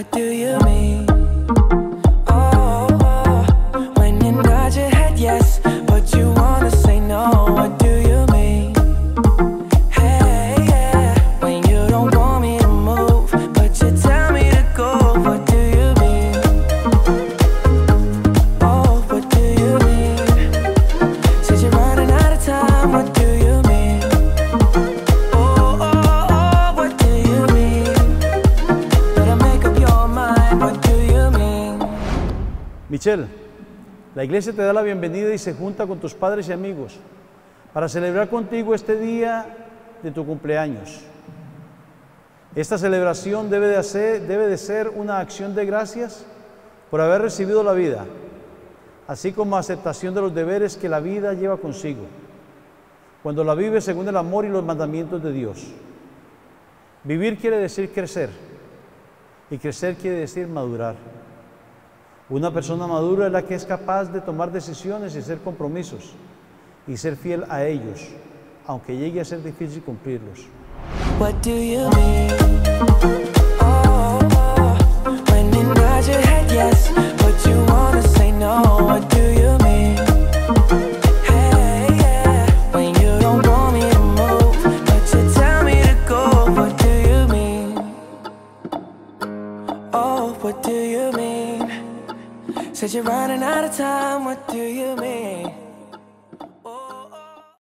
What do you mean? Michelle, la iglesia te da la bienvenida y se junta con tus padres y amigos para celebrar contigo este día de tu cumpleaños. Esta celebración debe de, hacer, debe de ser una acción de gracias por haber recibido la vida, así como aceptación de los deberes que la vida lleva consigo, cuando la vive según el amor y los mandamientos de Dios. Vivir quiere decir crecer, y crecer quiere decir madurar. Una persona madura es la que es capaz de tomar decisiones y hacer compromisos y ser fiel a ellos, aunque llegue a ser difícil cumplirlos. What do you mean? Said you're running out of time, what do you mean?